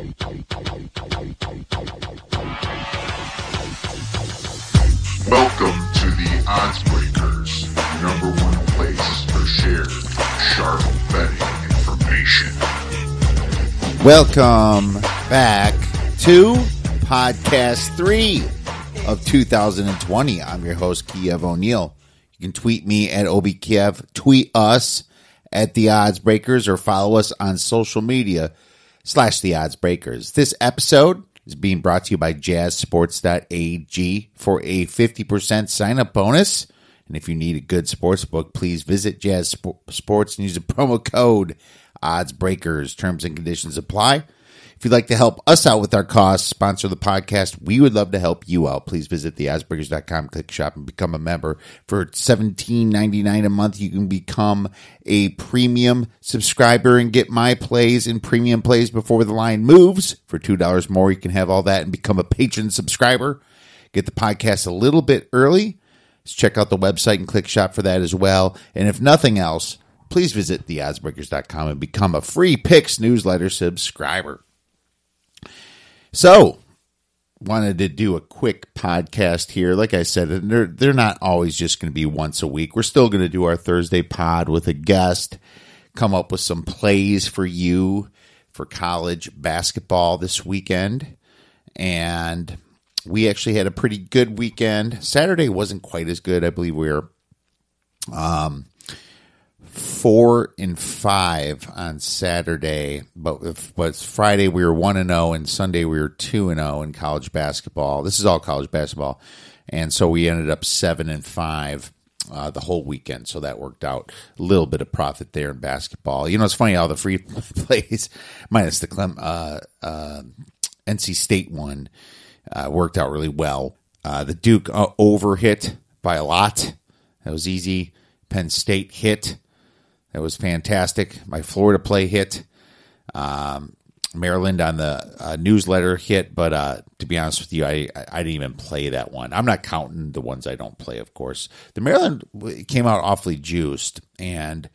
Welcome to the Odds Breakers, number one place for shared sharp betting information. Welcome back to podcast three of 2020. I'm your host, Kiev O'Neill. You can tweet me at OBKiev, tweet us at The Odds Breakers, or follow us on social media slash The Odds Breakers. This episode is being brought to you by jazzsports.ag for a 50% sign up bonus. And if you need a good sports book, please visit Jazz Sports and use the promo code Odds Breakers. Terms and conditions apply. If you'd like to help us out with our costs, sponsor the podcast, we would love to help you out. Please visit theoddsbreakers.com, click shop, and become a member. For $17.99 a month, you can become a premium subscriber and get my plays and premium plays before the line moves. For $2 more, you can have all that and become a patron subscriber. Get the podcast a little bit early. Let's check out the website and click shop for that as well. And if nothing else, please visit theoddsbreakers.com and become a free picks newsletter subscriber. So, wanted to do a quick podcast here. Like I said, they're they're not always just going to be once a week. We're still going to do our Thursday pod with a guest, come up with some plays for you for college basketball this weekend. And we actually had a pretty good weekend. Saturday wasn't quite as good. I believe we were um four and five on Saturday, but but Friday we were one and zero, and Sunday we were two and zero in college basketball. This is all college basketball, and so we ended up seven and five. Uh, the whole weekend, so that worked out. A little bit of profit there in basketball. You know, it's funny how the free plays, minus the Clem, uh, uh, NC State one, uh, worked out really well. Uh, the Duke uh, over hit by a lot. That was easy. Penn State hit. That was fantastic. My Florida play hit. Um, Maryland on the uh, newsletter hit, but uh, to be honest with you, I, I didn't even play that one. I'm not counting the ones I don't play, of course. The Maryland came out awfully juiced, and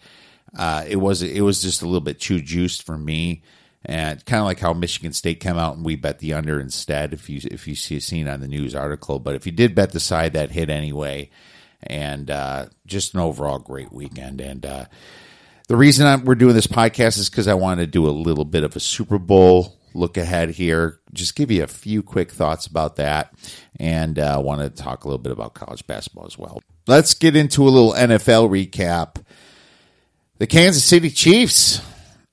uh, it was it was just a little bit too juiced for me, and kind of like how Michigan State came out and we bet the under instead. If you if you see seen on the news article, but if you did bet the side that hit anyway, and uh, just an overall great weekend and uh, the reason I'm, we're doing this podcast is because I want to do a little bit of a Super Bowl look ahead here. Just give you a few quick thoughts about that, and I uh, want to talk a little bit about college basketball as well. Let's get into a little NFL recap. The Kansas City Chiefs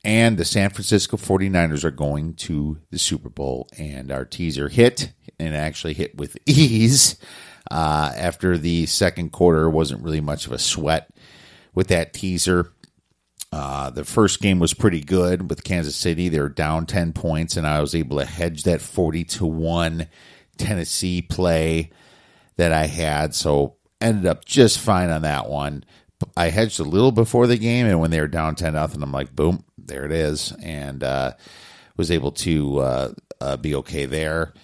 and the San Francisco 49ers are going to the Super Bowl, and our teaser hit and actually hit with ease. Uh, after the second quarter wasn't really much of a sweat with that teaser. Uh, the first game was pretty good with Kansas City. They were down 10 points, and I was able to hedge that 40 to 1 Tennessee play that I had. So ended up just fine on that one. I hedged a little before the game, and when they were down 10 nothing, I'm like, boom, there it is. And uh, was able to uh, uh be okay there.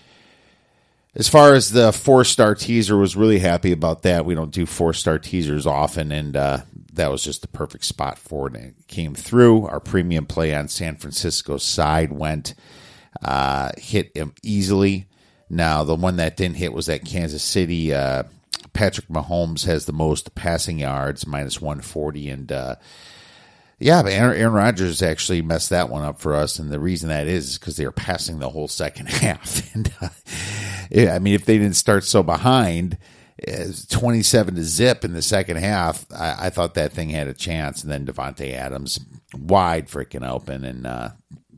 As far as the four star teaser, was really happy about that. We don't do four star teasers often, and uh, that was just the perfect spot for it. And it came through. Our premium play on San Francisco's side went, uh, hit him easily. Now, the one that didn't hit was that Kansas City. Uh, Patrick Mahomes has the most passing yards, minus 140. And uh, yeah, but Aaron, Rodgers actually messed that one up for us. And the reason that is, is because they were passing the whole second half. and uh, I mean, if they didn't start so behind, 27 to zip in the second half, I, I, thought that thing had a chance. And then Davante Adams wide freaking open and uh,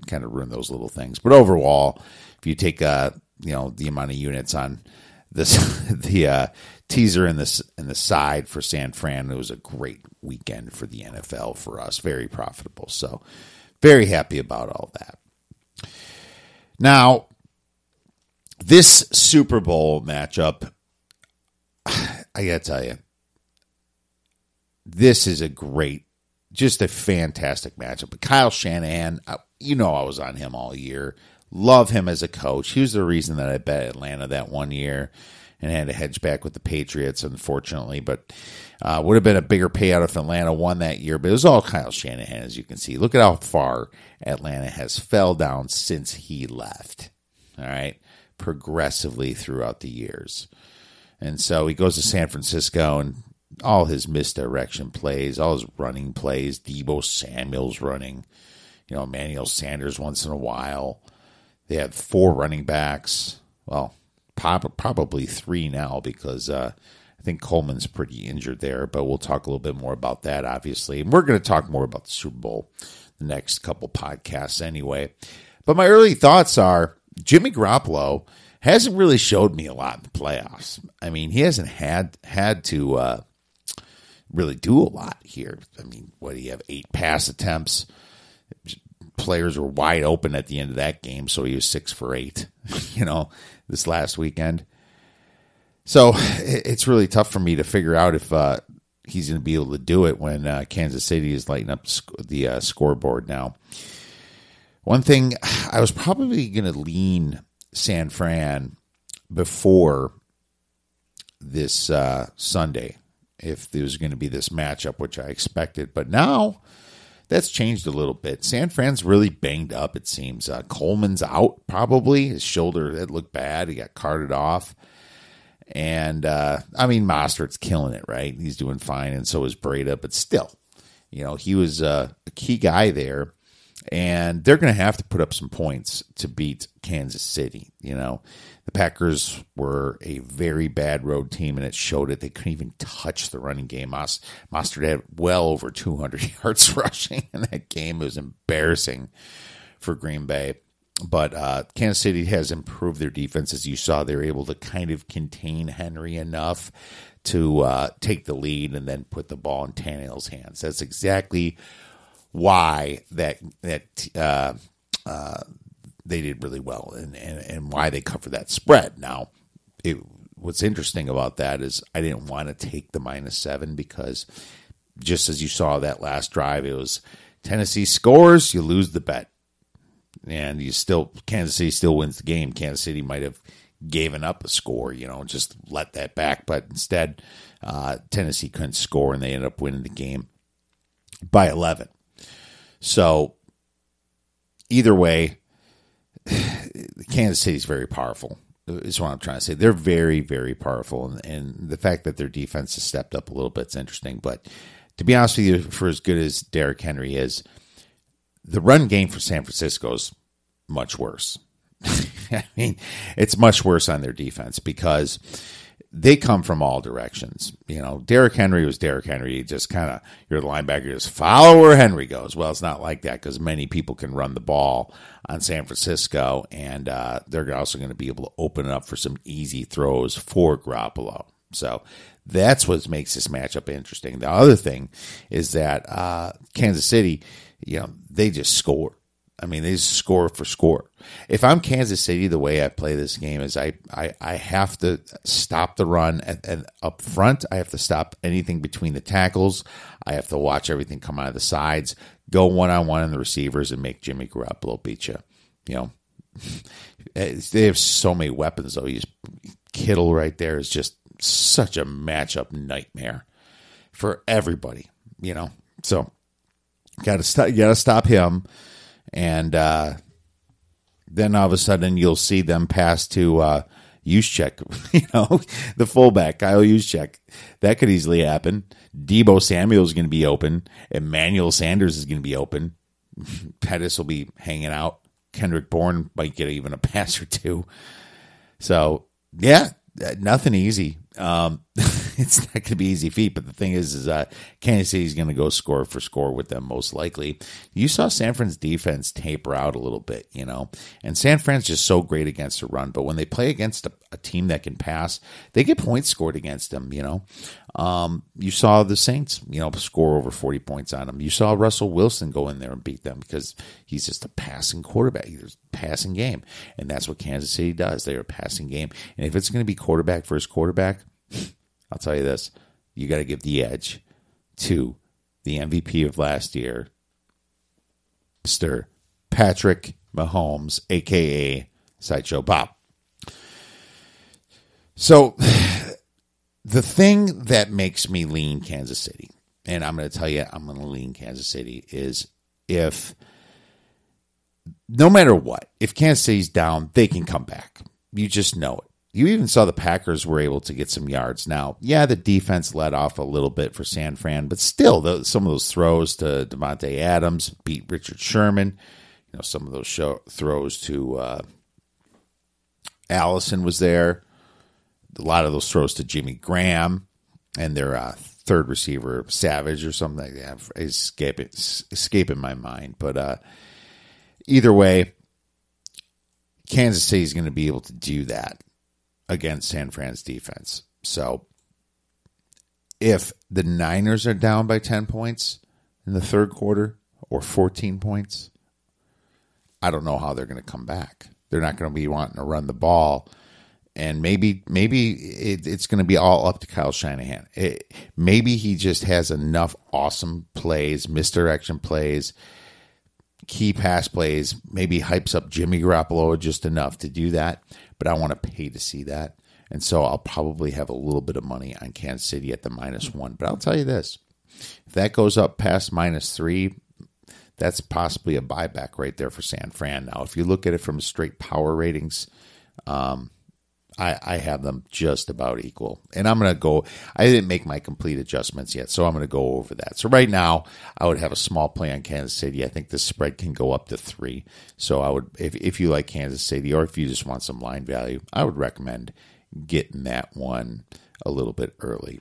kind of ruined those little things. But overall, if you take uh, you know the amount of units on this the uh, teaser in this in the side for San Fran, it was a great weekend for the NFL for us. Very profitable. So very happy about all that. Now, this Super Bowl matchup I got to tell you, this is a great, just a fantastic matchup. But Kyle Shanahan, you know, I was on him all year. Love him as a coach. He was the reason that I bet Atlanta that one year. and had to hedge back with the Patriots, unfortunately. But uh, would have been a bigger payout if Atlanta won that year. But it was all Kyle Shanahan, as you can see. Look at how far Atlanta has fell down since he left. All right, progressively throughout the years. And so he goes to San Francisco and all his misdirection plays, all his running plays, Deebo Samuel's running, you know, Emmanuel Sanders once in a while. They had four running backs. Well, probably three now because uh, I think Coleman's pretty injured there, but we'll talk a little bit more about that, obviously. And we're going to talk more about the Super Bowl the next couple podcasts anyway. But my early thoughts are Jimmy Garoppolo hasn't really showed me a lot in the playoffs. I mean, he hasn't had had to uh, really do a lot here. I mean, what do you have? Eight pass attempts. Players were wide open at the end of that game, so he was six for eight. you know, this last weekend. So it's really tough for me to figure out if uh, he's going to be able to do it when uh, Kansas City is lighting up the uh, scoreboard now. One thing I was probably going to lean San Fran before this uh, Sunday if there was going to be this matchup, which I expected. But now that's changed a little bit. San Fran's really banged up, it seems. Uh, Coleman's out, probably. His shoulder, it looked bad. He got carted off. And, uh, I mean, Mostert's killing it, right? He's doing fine, and so is Breida. But still, you know, he was uh, a key guy there. And they're going to have to put up some points to beat Kansas City, you know. The Packers were a very bad road team, and it showed it. They couldn't even touch the running game. Mas- Mostert had well over 200 yards rushing in that game. It was embarrassing for Green Bay. But uh, Kansas City has improved their defense. As you saw, they're able to kind of contain Henry enough to uh, take the lead and then put the ball in Tannehill's hands. That's exactly why that that uh, uh, they did really well and, and, and why they covered that spread. Now, it, what's interesting about that is I didn't want to take the minus seven because just as you saw that last drive, it was Tennessee scores, you lose the bet. And you still, Kansas City still wins the game. Kansas City might have given up a score, you know, just let that back. But instead, uh, Tennessee couldn't score and they ended up winning the game by 11. So, either way, Kansas City is very powerful. Is what I'm trying to say. They're very, very powerful, and, and the fact that their defense has stepped up a little bit is interesting. But to be honest with you, for as good as Derrick Henry is, the run game for San Francisco is much worse. I mean, it's much worse on their defense because they come from all directions. You know, Derrick Henry was Derrick Henry. He just kind of, you're the linebacker, just follow where Henry goes. Well, it's not like that because many people can run the ball on San Francisco, and uh, they're also going to be able to open it up for some easy throws for Garoppolo. So that's what makes this matchup interesting. The other thing is that uh, Kansas City, you know, they just score. I mean, they score for score. If I'm Kansas City, the way I play this game is I, I, I have to stop the run and, and up front. I have to stop anything between the tackles. I have to watch everything come out of the sides, go one on one in the receivers, and make Jimmy Garoppolo beat you. You know, eh, they have so many weapons though. He's Kittle right there is just such a matchup nightmare for everybody. You know, so got to stop. You got to stop him and uh, then all of a sudden you'll see them pass to uh, check, you know, the fullback, Kyle check. That could easily happen. Deebo Samuel is going to be open. Emmanuel Sanders is going to be open. Pettis will be hanging out. Kendrick Bourne might get even a pass or two. So, yeah, nothing easy. Um, it's not going to be easy feat. But the thing is, is uh, Kansas City is going to go score for score with them most likely. You saw San Fran's defense taper out a little bit, you know, and San Fran's just so great against the run. But when they play against a, a team that can pass, they get points scored against them. You know, um, you saw the Saints, you know, score over forty points on them. You saw Russell Wilson go in there and beat them because he's just a passing quarterback. He's a passing game, and that's what Kansas City does. They're a passing game, and if it's going to be quarterback versus quarterback I'll tell you this you got to give the edge to the MVP of last year, Mr. Patrick Mahomes, aka Sideshow Bob. So, the thing that makes me lean Kansas City, and I'm going to tell you, I'm going to lean Kansas City, is if no matter what, if Kansas City's down, they can come back. You just know it. You even saw the Packers were able to get some yards. Now, yeah, the defense let off a little bit for San Fran, but still, some of those throws to Davante Adams beat Richard Sherman. You know, some of those show, throws to uh, Allison was there. A lot of those throws to Jimmy Graham and their uh, third receiver, Savage or something like that, is escaping, escaping my mind. But uh, either way, Kansas City is going to be able to do that against San Fran's defense. So if the Niners are down by 10 points in the third quarter or 14 points, I don't know how they're going to come back. They're not going to be wanting to run the ball. And maybe maybe it, it's going to be all up to Kyle Shanahan. It, maybe he just has enough awesome plays, misdirection plays, key pass plays, maybe hypes up Jimmy Garoppolo just enough to do that. But I want to pay to see that. And so I'll probably have a little bit of money on Kansas City at the minus one. But I'll tell you this if that goes up past minus three, that's possibly a buyback right there for San Fran. Now, if you look at it from straight power ratings, um, I, I have them just about equal. And I'm going to go, I didn't make my complete adjustments yet, so I'm going to go over that. So right now, I would have a small play on Kansas City. I think the spread can go up to three. So I would, if, if you like Kansas City or if you just want some line value, I would recommend getting that one a little bit early.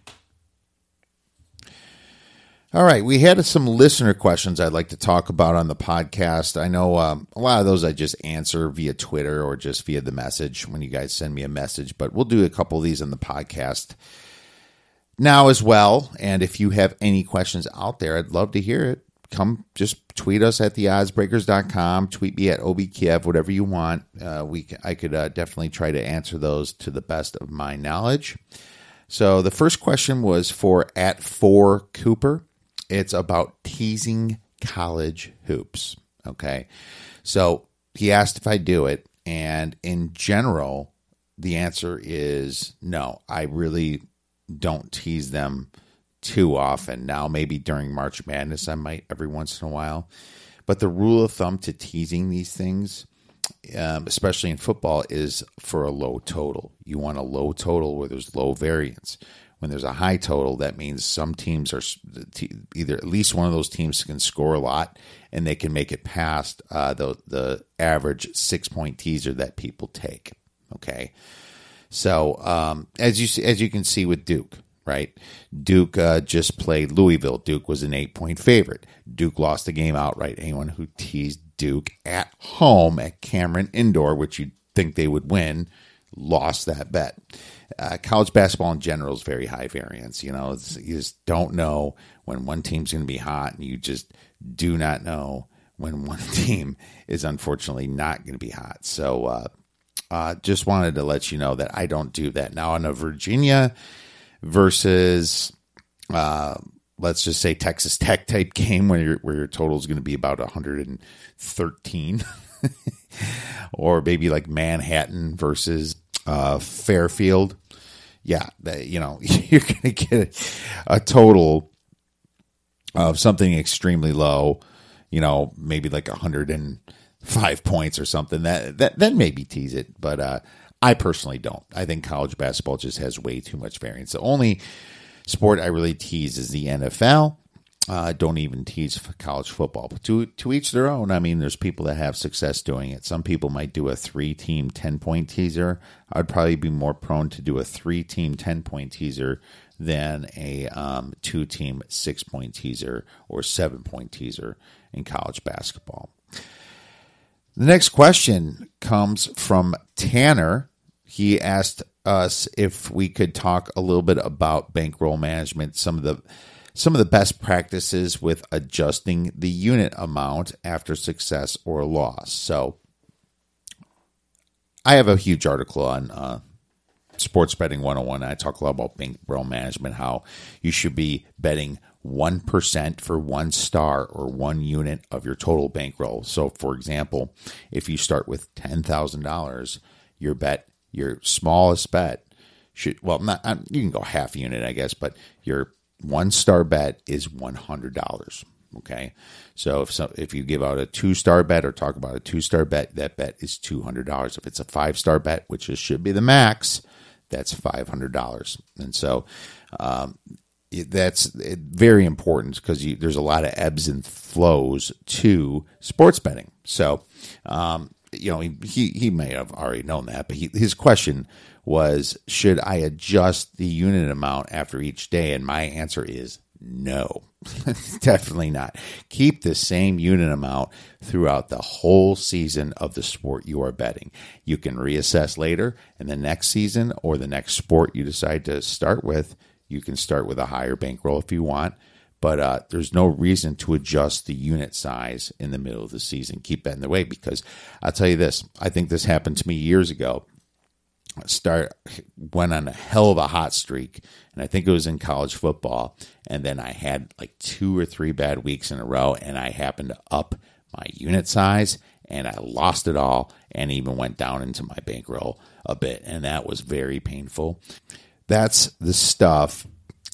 All right, we had some listener questions I'd like to talk about on the podcast. I know um, a lot of those I just answer via Twitter or just via the message when you guys send me a message, but we'll do a couple of these on the podcast now as well. And if you have any questions out there, I'd love to hear it. Come just tweet us at theoddsbreakers.com, tweet me at obkiev, whatever you want. Uh, we I could uh, definitely try to answer those to the best of my knowledge. So the first question was for at four Cooper. It's about teasing college hoops. Okay. So he asked if I do it. And in general, the answer is no. I really don't tease them too often. Now, maybe during March Madness, I might every once in a while. But the rule of thumb to teasing these things, um, especially in football, is for a low total. You want a low total where there's low variance when there's a high total, that means some teams are either at least one of those teams can score a lot and they can make it past uh, the the average six point teaser that people take. Okay, so um, as you as you can see with Duke, right? Duke uh, just played Louisville. Duke was an eight point favorite. Duke lost the game outright. Anyone who teased Duke at home at Cameron Indoor, which you'd think they would win, lost that bet uh, college basketball in general is very high variance. You know, you just don't know when one team's going to be hot, and you just do not know when one team is unfortunately not going to be hot. So, uh, uh, just wanted to let you know that I don't do that now on a Virginia versus, uh, let's just say Texas Tech type game where your where your total is going to be about 113, or maybe like Manhattan versus uh, Fairfield, yeah, you know, you're going to get a total of something extremely low, you know, maybe like 105 points or something. That that then maybe tease it, but uh, I personally don't. I think college basketball just has way too much variance. The only sport I really tease is the NFL. Uh, don't even tease college football, but to to each their own. I mean, there's people that have success doing it. Some people might do a three team ten point teaser. I'd probably be more prone to do a three team ten point teaser than a um, two team six point teaser or seven point teaser in college basketball. The next question comes from Tanner. He asked us if we could talk a little bit about bankroll management, some of the some of the best practices with adjusting the unit amount after success or loss. So, I have a huge article on uh, Sports Betting 101. I talk a lot about bankroll management, how you should be betting 1% for one star or one unit of your total bankroll. So, for example, if you start with $10,000, your bet, your smallest bet, should well not um, you can go half unit I guess, but your one star bet is one hundred dollars. Okay, so if so, if you give out a two star bet or talk about a two star bet, that bet is two hundred dollars. If it's a five star bet, which is, should be the max, that's five hundred dollars. And so um, that's very important because there's a lot of ebbs and flows to sports betting. So, um, you know, he, he may have already known that, but he, his question was, should I adjust the unit amount after each day? And my answer is no, definitely not. Keep the same unit amount throughout the whole season of the sport you are betting. You can reassess later in the next season or the next sport you decide to start with. You can start with a higher bankroll if you want, but uh, there's no reason to adjust the unit size in the middle of the season. Keep that in the way because I'll tell you this. I think this happened to me years ago start went on a hell of a hot streak and i think it was in college football and then i had like two or three bad weeks in a row and i happened to up my unit size and i lost it all and even went down into my bankroll a bit and that was very painful. That's the stuff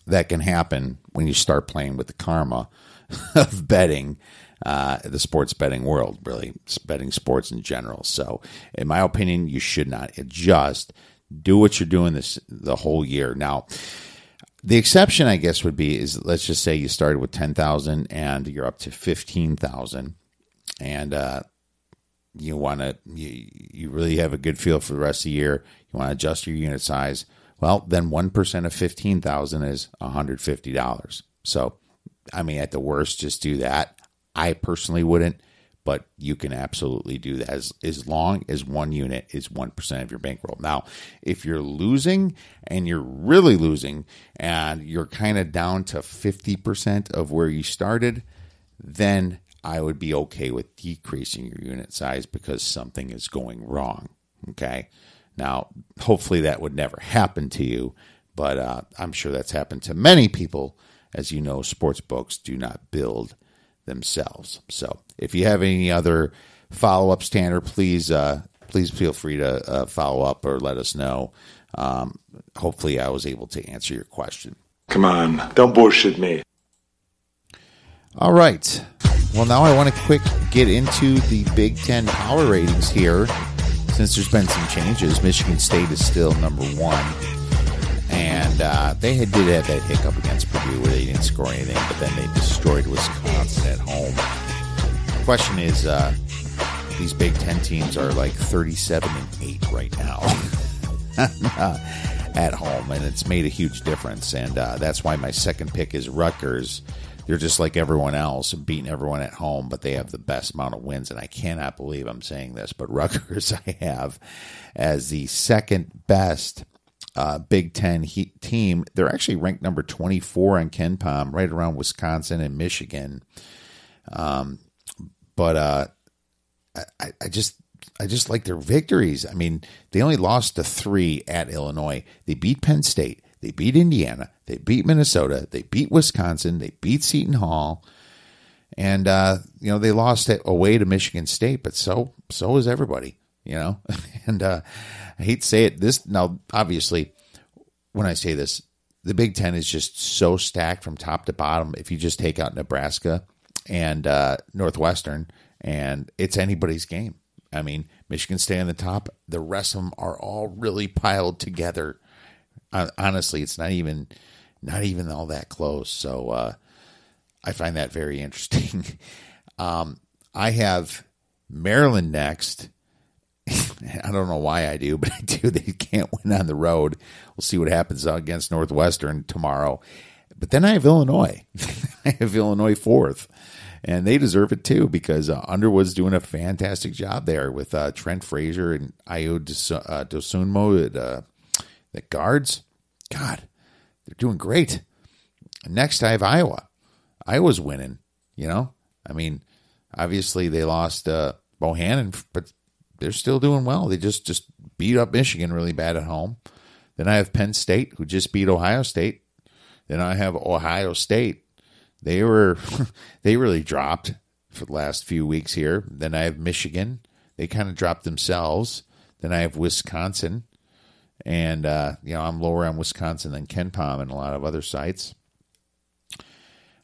that can happen when you start playing with the karma of betting uh, the sports betting world, really, betting sports in general. So, in my opinion, you should not adjust. Do what you're doing this the whole year. Now, the exception, I guess, would be is let's just say you started with ten thousand and you're up to fifteen thousand, and uh, you want to you, you really have a good feel for the rest of the year. You want to adjust your unit size. Well, then one percent of fifteen thousand is one hundred fifty dollars. So, I mean, at the worst, just do that. I personally wouldn't, but you can absolutely do that as, as long as one unit is 1% of your bankroll. Now, if you're losing and you're really losing and you're kind of down to 50% of where you started, then I would be okay with decreasing your unit size because something is going wrong. Okay. Now, hopefully that would never happen to you, but uh, I'm sure that's happened to many people. As you know, sports books do not build themselves. So if you have any other follow ups, Tanner, please uh, please feel free to uh, follow up or let us know. Um, hopefully, I was able to answer your question. Come on, don't bullshit me. All right. Well, now I want to quick get into the Big Ten power ratings here. Since there's been some changes, Michigan State is still number one and uh, they had, did have that hiccup against Purdue where they didn't score anything, but then they destroyed Wisconsin at home. The question is, uh, these Big Ten teams are like 37 and 8 right now at home, and it's made a huge difference. And uh, that's why my second pick is Rutgers. They're just like everyone else, beating everyone at home, but they have the best amount of wins. And I cannot believe I'm saying this, but Rutgers I have as the second best uh, Big Ten he- team. They're actually ranked number 24 on KenPom, right around Wisconsin and Michigan. Um, but uh, I, I just I just like their victories. I mean, they only lost to three at Illinois. They beat Penn State. They beat Indiana. They beat Minnesota. They beat Wisconsin. They beat Seton Hall. And uh, you know they lost it away to Michigan State, but so so is everybody. You know, and uh, I hate to say it. This now, obviously, when I say this, the Big Ten is just so stacked from top to bottom. If you just take out Nebraska and uh, Northwestern, and it's anybody's game. I mean, Michigan State on the top. The rest of them are all really piled together. Uh, honestly, it's not even not even all that close. So uh, I find that very interesting. um, I have Maryland next I don't know why I do, but I do. They can't win on the road. We'll see what happens against Northwestern tomorrow. But then I have Illinois. I have Illinois fourth, and they deserve it too because uh, Underwood's doing a fantastic job there with uh, Trent Frazier and Ayo uh, Dosunmu at uh, the guards. God, they're doing great. Next, I have Iowa. Iowa's winning. You know, I mean, obviously they lost uh, Bohannon, but they're still doing well. They just just beat up Michigan really bad at home. Then I have Penn State who just beat Ohio State. Then I have Ohio State. They were they really dropped for the last few weeks here. Then I have Michigan. They kind of dropped themselves. Then I have Wisconsin. And, uh, you know, I'm lower on Wisconsin than KenPom and a lot of other sites. I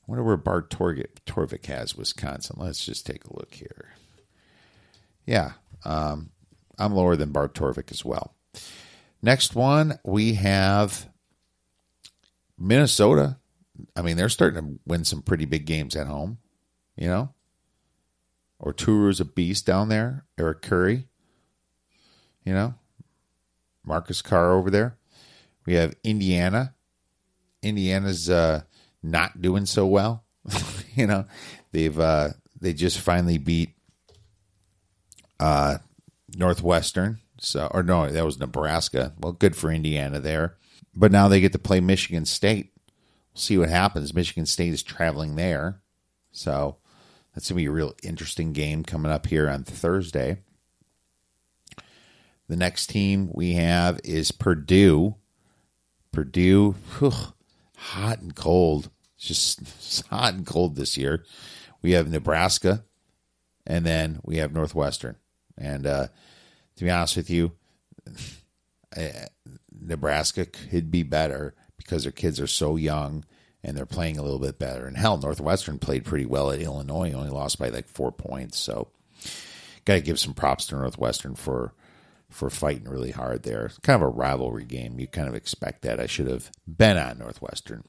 wonder where Bart Torvik, Torvik has Wisconsin. Let's just take a look here. Yeah, um, I'm lower than Bart Torvik as well. Next one, we have Minnesota. I mean, they're starting to win some pretty big games at home, you know? Oturu's a beast down there. Eric Curry, you know? Marcus Carr over there. We have Indiana. Indiana's uh, not doing so well. you know, they've uh, they just finally beat uh, Northwestern. So, or no, that was Nebraska. Well, good for Indiana there. But now they get to play Michigan State. We'll see what happens. Michigan State is traveling there. So that's going to be a real interesting game coming up here on Thursday. The next team we have is Purdue. Purdue, whew, hot and cold. It's just it's hot and cold this year. We have Nebraska, and then we have Northwestern. And uh, to be honest with you, Nebraska could be better because their kids are so young and they're playing a little bit better. And hell, Northwestern played pretty well at Illinois, only lost by like four points. So, got to give some props to Northwestern for for fighting really hard there. It's kind of a rivalry game. You kind of expect that. I should have been on Northwestern,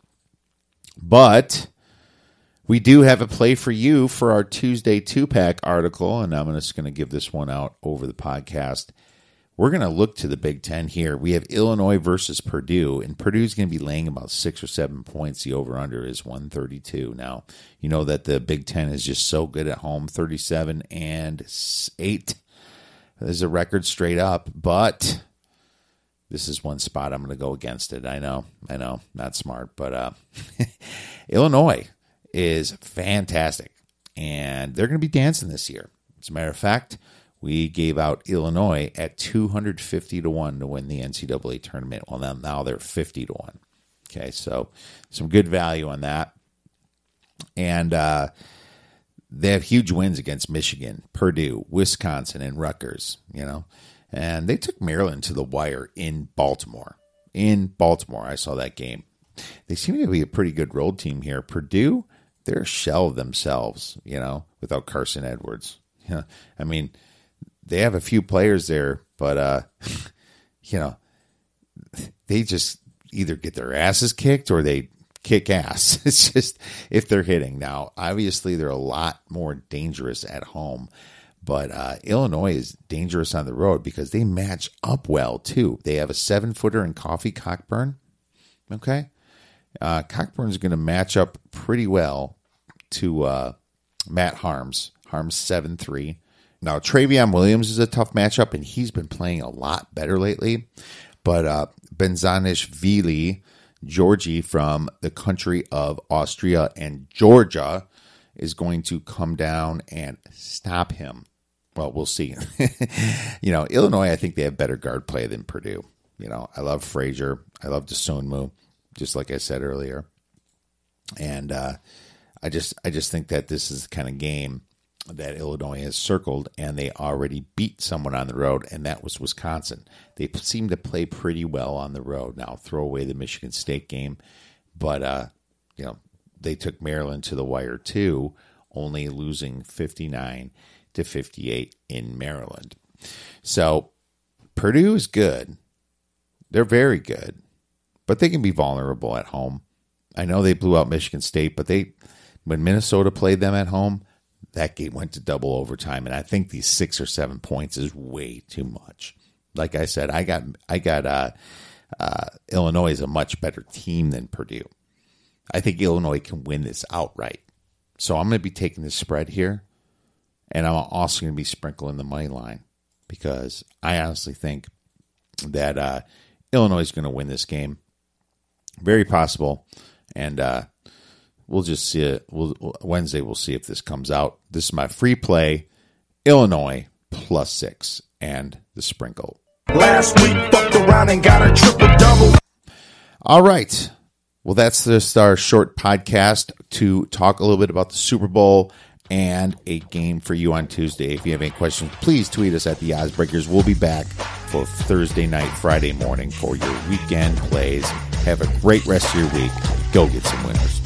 but we do have a play for you for our Tuesday two pack article, and I'm just going to give this one out over the podcast. We're going to look to the Big Ten here. We have Illinois versus Purdue, and Purdue's going to be laying about six or seven points. The over under is 132. Now, you know that the Big Ten is just so good at home 37 and 8 is a record straight up, but this is one spot I'm going to go against it. I know, I know, not smart, but uh, Illinois is fantastic, and they're going to be dancing this year. As a matter of fact, we gave out Illinois at 250 to 1 to win the NCAA tournament. Well, now, now they're 50 to 1. Okay, so some good value on that. And uh, they have huge wins against Michigan, Purdue, Wisconsin, and Rutgers, you know. And they took Maryland to the wire in Baltimore. In Baltimore, I saw that game. They seem to be a pretty good road team here. Purdue, they're a shell of themselves, you know, without Carson Edwards. Know, I mean, they have a few players there, but uh, you know, they just either get their asses kicked or they kick ass. It's just if they're hitting. Now, obviously, they're a lot more dangerous at home, but uh, Illinois is dangerous on the road because they match up well too. They have a seven footer in Kofi Cockburn. Okay, uh, Cockburn's going to match up pretty well to uh, Matt Haarms. Haarms seven three. Now, Trevion Williams is a tough matchup, and he's been playing a lot better lately. But uh, Bezhanishvili, Georgie from the country of Austria and Georgia, is going to come down and stop him. Well, we'll see. you know, Illinois, I think they have better guard play than Purdue. You know, I love Frazier. I love Dosunmu, just like I said earlier. And uh, I just, I just think that this is the kind of game that Illinois has circled, and they already beat someone on the road, and that was Wisconsin. They seem to play pretty well on the road. Now, throw away the Michigan State game, but uh, you know they took Maryland to the wire too, only losing fifty nine to fifty eight in Maryland. So Purdue is good; they're very good, but they can be vulnerable at home. I know they blew out Michigan State, but they when Minnesota played them at home that game went to double overtime, and I think these six or seven points is way too much. Like I said, I got I got uh, uh, Illinois is a much better team than Purdue. I think Illinois can win this outright. So I'm going to be taking the spread here, and I'm also going to be sprinkling the money line because I honestly think that uh, Illinois is going to win this game. Very possible, and uh, we'll just see it. We'll, Wednesday, we'll see if this comes out. This is my free play Illinois plus six and the sprinkle. Last week, fucked around and got a triple double. All right. Well, that's just our short podcast to talk a little bit about the Super Bowl and a game for you on Tuesday. If you have any questions, please tweet us at the Oddsbreakers. We'll be back for Thursday night, Friday morning for your weekend plays. Have a great rest of your week. Go get some winners.